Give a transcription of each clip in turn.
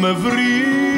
με βρει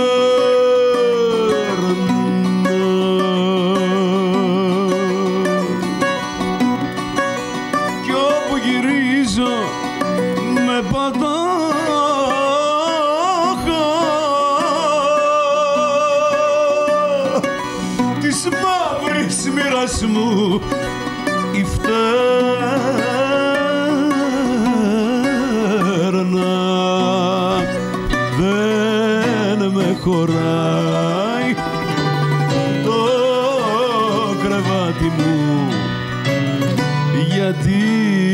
καρδιάς μου η φτέρνα δεν με χωράει. Το κρεβάτι μου γιατί